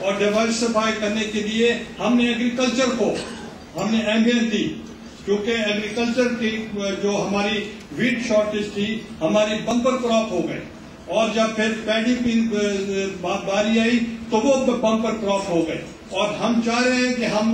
और डाइवर्सिफाई करने के लिए हमने एग्रीकल्चर को, हमने अहमियत दी। क्योंकि एग्रीकल्चर की, जो हमारी वीट शॉर्टेज थी, हमारी बम्पर क्रॉप हो गए और जब फिर पैडी की बारी आई तो वो बम्पर क्रॉप हो गए और हम चाह रहे हैं कि हम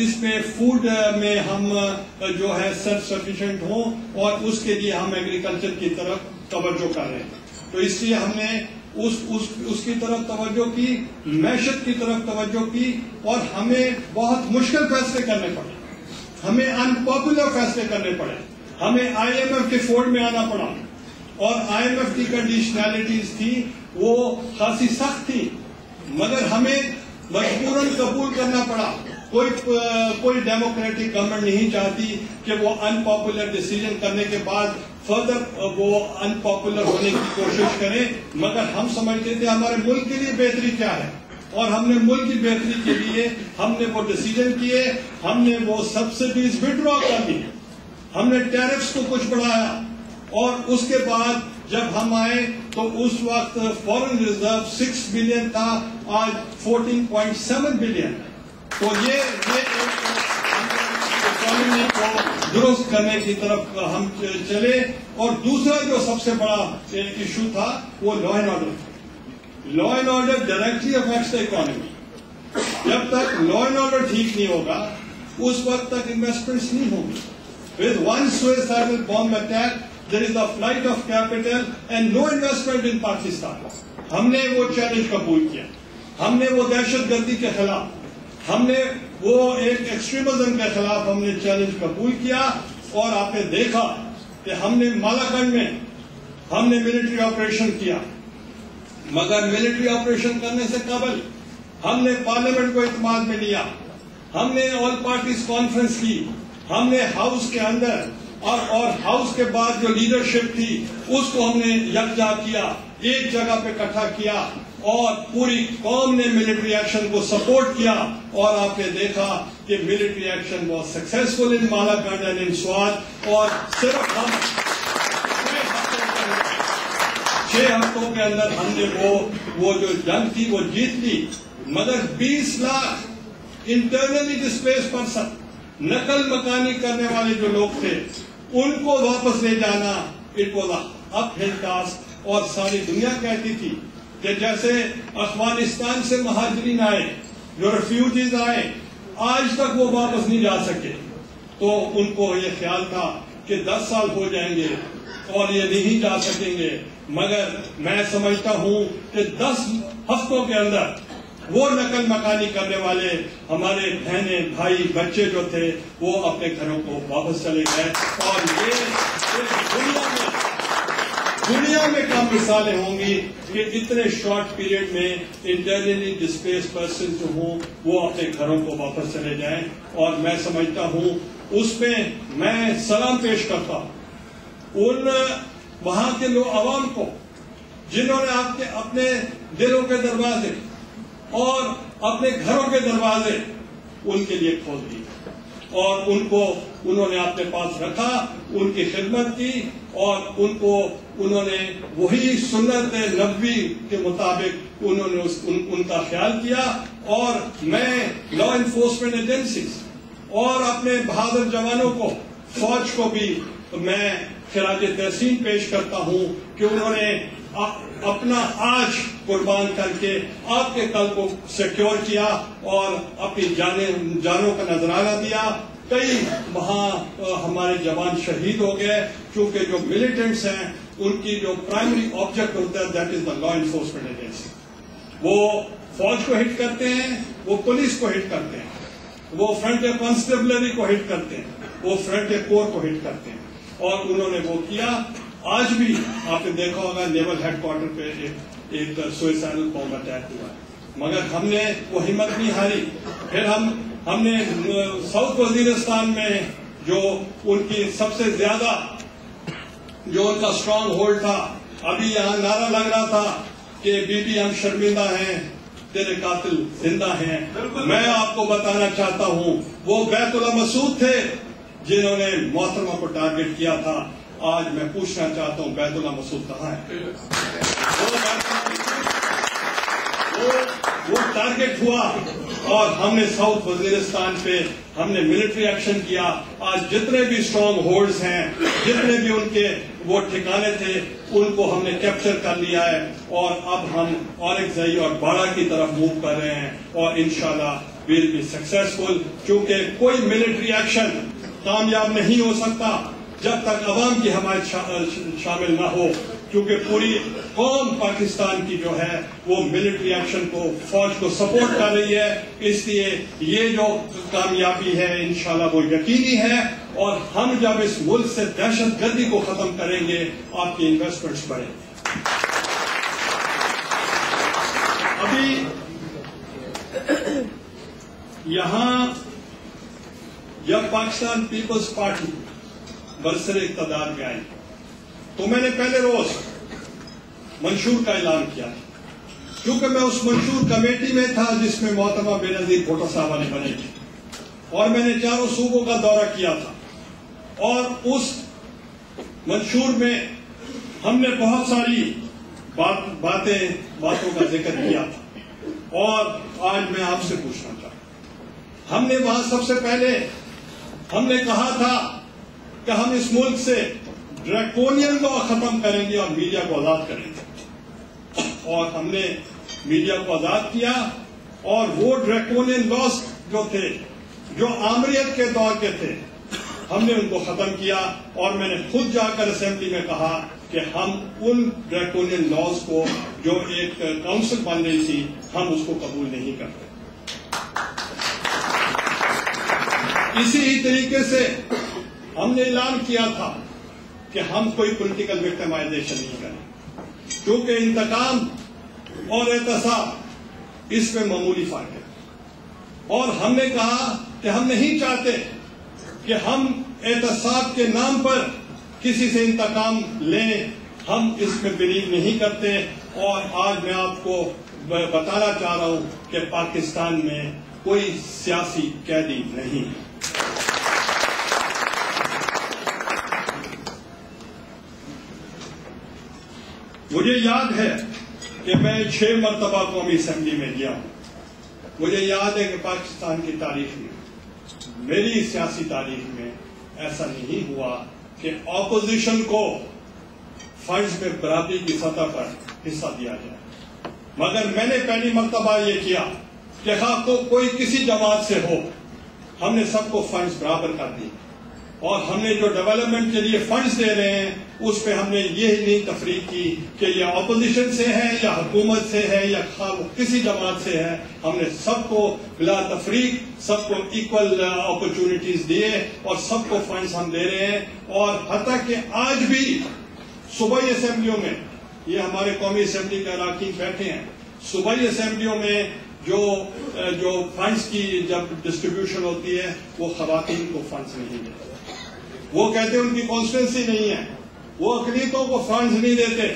इसमें फ़ूड में हम जो है सेल्फ सफिशिएंट हों और उसके लिए हम एग्रीकल्चर की तरफ़ तवज्जो कर। रहे हैं तो इसलिए हमने उस उस, उसकी तरफ़ तवज्जो की, मैशत की तरफ़ तवज्जो की और हमें बहुत मुश्किल फैसले करने पड़े। हमें अनपॉपुलर फैसले करने पड़े। हमें आईएमएफ के फोर्ड में आना पड़ा। और आईएमएफ की कंडीशनैलिटीज थी, वो खासी सख्त थी। मगर हमें मजबूरन कबूल करना पड़ा। कोई कोई डेमोक्रेटिक गवर्नमेंट नहीं चाहती कि वो अनपॉपुलर डिसीज़न करने के बाद फर्दर वो अनपॉपुलर होने की कोशिश करें, मगर हम समझते थे हमारे मुल्क के लिए बेहतरी क्या है। और हमने मुल्क की बेहतरी के लिए, हमने वो डिसीज़न किए, हमने वो सब्सिडीज विड्रॉ कर दी हमने टैरिफ्स को कुछ बढ़ाया। और उसके बाद जब हम आए तो उस वक्त फॉरेन रिज़र्व सिक्स बिलियन था, आज फोर्टीन पॉइंट सेवन बिलियन तो ये ये इकोनॉमी को दुरुस्त करने की तरफ़ हम चले और दूसरा जो सबसे बड़ा इशू था, वो law and order law and order directly affects the economy जब तक लॉ एंड ऑर्डर ठीक नहीं होगा, उस वक्त तक इन्वेस्टमेंट्स नहीं होंगी। With one suicidal bomb attack there is a flight of capital and no investment in Pakistan हमने वो चैलेंज कबूल किया। हमने वो दहशत गर्दी के खिलाफ। हमने वो एक एक्सट्रीमिज्म के खिलाफ हमने चैलेंज कबूल किया और आपने देखा कि हमने मालाकंड में हमने मिलिट्री ऑपरेशन किया। मगर मिलिट्री ऑपरेशन करने से कबल हमने पार्लियामेंट को इतमाद में लिया। हमने ऑल पार्टीज़ कॉन्फ्रेंस की। हमने हाउस के अंदर और और हाउस के बाद जो लीडरशिप थी, उसको हमने यकजा किया। एक जगह पे इकट्ठा किया और पूरी कौम ने मिलिट्री एक्शन को सपोर्ट किया और आपने देखा कि मिलिट्री एक्शन बहुत successful in Malakand and in Swat और सिर्फ़ हम छह हफ्तों के अंदर हमने वो वो जो जंग थी, वो जीत ली। मगर 20 लाख इंटरनली डिस्प्लेस पर्सन नकल मकानी करने वाले जो लोग थे, उनको वापस ले जाना it was uphill task और सारी दुनिया कहती थी कि जैसे अफ़गानिस्तान से महाजरीन आए, जो रेफ्यूजीज आए, आज तक वो वापस नहीं जा सके। तो उनको ये ख्याल था कि 10 साल हो जाएँगे और ये नहीं जा सकेंगे। मगर मैं समझता हूँ कि 10 हफ्तों के अंदर वो नकल मकानी करने वाले हमारे बहने, भाई, बच्चे जो थे, वो अपने घरों को वापस चले गए। और ये दुनिया में दुनिया में कम मिसालें होंगी कि इतने शॉर्ट पीरियड में इंटरनली डिस्प्लेस पर्सन जो हों, वो अपने घरों को वापस चले जाएँ। और मैं समझता हूँ, उसमें मैं सलाम पेश करता हूँ उन, वहाँ के लोग आवाम को, जिन्होंने आपके अपने दिलों के दरवाजे और अपने घरों के दरवाजे उनके लिए खोल दिए। और उनको, उन्होंने अपने पास रखा, उनकी खिदमत की और उनको उन्होंने वही सुन्नत नबी के मुताबिक उन्होंने उस, उन, उनका ख्याल किया और मैं लॉ इन्फोर्समेंट एजेंसी और अपने बहादुर जवानों को फौज को भी मैं खराज तहसीन पेश करता हूँ कि उन्होंने अपना आज कुर्बान करके आपके कल को सिक्योर किया और अपनी जाने जानों का नजराना दिया। कई वहाँ हमारे जवान शहीद हो गए क्योंकि जो मिलिटेंट्स हैं, उनकी जो प्राइमरी ऑब्जेक्ट होता है that is the law enforcement agency वो फौज को हिट करते हैं, वो पुलिस को हिट करते हैं, वो फ्रंट कॉन्स्टेबलरी को हिट करते हैं, वो फ्रंट कोर को हिट करते हैं। और उन्होंने वो किया। आज भी आपने देखा होगा नेवल हेडक्वार्टर पे एक एक सुइसाइडल बॉम्ब अटैक हुआ। मगर हमने वो हिम्मत नहीं हारी। फिर हम, हमने साउथ वजीरिस्तान में जो उनकी सबसे ज़्यादा जो उनका स्ट्रांग होल्ड था। अभी यहाँ नारा लग रहा था कि बीबी हम शर्मिंदा हैं तेरे कातिल ज़िंदा हैं। मैं आपको बताना चाहता हूँ वो बैतुल्ला मसूद थे जिन्होंने मोहतरमा को टारगेट किया था। आज मैं पूछना चाहता हूँ बैतुल्ला मसूद कहाँ है? वो वो टारगेट हुआ। और हमने साउथ वजीरिस्तान पे हमने मिलिट्री एक्शन किया। आज जितने भी स्ट्रांग होल्ड्स हैं जितने भी उनके वो ठिकाने थे उनको हमने कैप्चर कर लिया है। और अब हम और एक जई और बाड़ा की तरफ़ मूव कर रहे हैं। और इनशाला विल बी सक्सेसफुल क्योंकि कोई मिलिट्री एक्शन कामयाब नहीं हो सकता जब तक अवाम की हमारे शा, शामिल ना हो। क्योंकि पूरी कौम पाकिस्तान की जो है वो मिलिट्री एक्शन को, फौज को सपोर्ट कर रही है। इसलिए ये जो कामयाबी है, इंशाल्लाह वो यकीनी है। और हम जब इस मुल्क से दहशत गर्दी को खत्म करेंगे, आपकी इन्वेस्टमेंट्स बढ़ेंगे। अभी यहाँ जब पाकिस्तान पीपल्स पार्टी बरसर इकतदार में आई तो मैंने पहले रोज मंशूर का ऐलान किया। क्योंकि मैं उस मंशूर कमेटी में था जिसमें मोहतमा बेनजीर भोटा साहबा ने बने थे। और मैंने चारों सूबों का दौरा किया था। और उस मंशूर में हमने बहुत सारी बात, बातें, बातों का ज़िक्र किया था। और आज मैं आपसे पूछना चाहता हमने वहाँ सबसे पहले हमने कहा था कि हम इस मुल्क से ड्रैकोनियन लॉ खत्म करेंगे और मीडिया को आज़ाद करेंगे। और हमने मीडिया को आज़ाद किया और वो ड्रैकोनियन लॉस जो थे, जो आमरीत के दौर के थे, हमने उनको खत्म किया और मैंने खुद जाकर असेंबली में कहा कि हम उन ड्रैकोनियन लॉज को, जो एक काउंसिल बन रही थी, हम उसको कबूल नहीं करते। इसी ही तरीके से हमने ऐलान किया था कि हम कोई पॉलिटिकल विक्टिमाइजेशन नहीं करें। क्योंकि इंतकाम और एहतसाब इसमें मामूली फ़र्क है। और हमने कहा कि हम नहीं चाहते कि हम एहतसाब के नाम पर किसी से इंतकाम लें। हम इसमें बिलीव नहीं करते। और आज मैं आपको बताना चाह रहा हूँ कि पाकिस्तान में कोई सियासी कैदी नहीं है। मुझे याद है कि मैं छह मरतबा कौमी असम्बली में गया हूँ। मुझे याद है कि पाकिस्तान की तारीख में, मेरी सियासी तारीख में ऐसा नहीं हुआ कि ऑपोजिशन को फंड्स में बराबरी की सतह पर हिस्सा दिया जाए। मगर मैंने पहली मरतबा यह किया कि हाँ तो कोई किसी जमात से हो, हमने सबको फंड्स बराबर कर दिए। और हमने जो डेवलपमेंट के लिए फंड्स दे रहे हैं, उस पर हमने ये नहीं तफरीक की कि ये अपोजिशन से है, या हुकूमत से है, या किसी जमात से है, हमने सबको बिला तफरीक, सबको इक्वल अपॉर्चुनिटीज़ दिए और सबको फंड्स हम दे रहे हैं। और हती कि आज भी सुबह असेंबलियों में, ये हमारे कौमी असेंबली के अरकान बैठे हैं। सुबह असेंबलियों में जो जो फंड्स की जब डिस्ट्रीब्यूशन होती है, वो खातन को फंड्स नहीं देते वो कहते उनकी कॉन्स्टिट्युएंसी नहीं है। वो अकलीतों को फंड्स नहीं देते।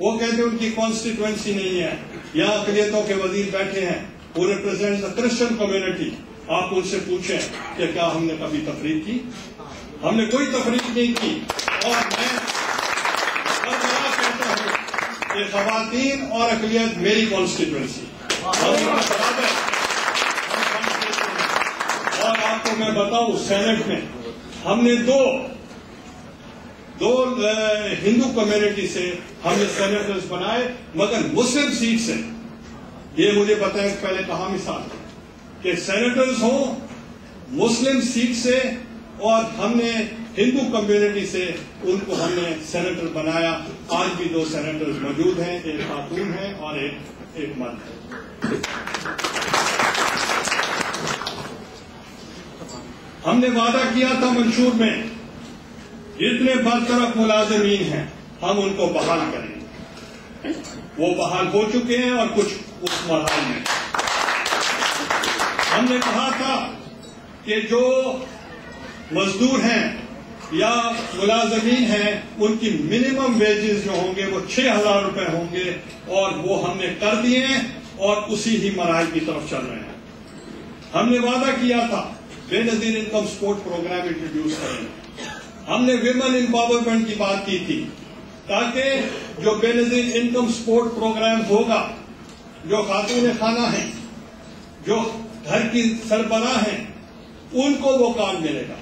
वो कहते उनकी कॉन्स्टिट्युएंसी नहीं है। यहाँ अकलीतों के वज़ीर बैठे हैं। वो रिप्रेजेंट द क्रिश्चियन कम्युनिटी आप उनसे पूछें कि क्या हमने कभी तफरीक की? हमने कोई तफरीक नहीं की। और मैं कहता हूँ कि खातन और अकलियत मेरी कॉन्स्टिट्युएंसी और आपको मैं बताऊँ सेनेट में हमने दो दो हिंदू कम्युनिटी से हमने सेनेटर्स बनाए, मगर मुस्लिम सीट से। ये मुझे पता है, पहले कहा मिसाल कि सेनेटर्स हो, मुस्लिम सीट से, और हमने हिंदू कम्युनिटी से उनको हमने सेनेटर बनाया। आज भी दो सेनेटर्स मौजूद हैं, एक खातून है और एक एक मर्द है हमने वादा किया था मंशूर में, जितने बरतरफ मुलाजमीन हैं, हम उनको बहाल करेंगे। वो बहाल हो चुके हैं और कुछ उस मरहल में। हमने कहा था कि जो मजदूर हैं या मुलाजमीन हैं, उनकी मिनिमम वेजेस जो होंगे वो छह हज़ार रुपए होंगे और वो हमने कर दिए और उसी ही मराहल की तरफ़ चल रहे हैं। हमने वादा किया था Benazir income support program introduce करें। हमने विमेन एम्पावरमेंट की बात की थी, ताकि जो बेनजीर इनकम सपोर्ट प्रोग्राम होगा, जो खातून खाना है, जो घर की सरबराह हैं, उनको वो काम मिलेगा।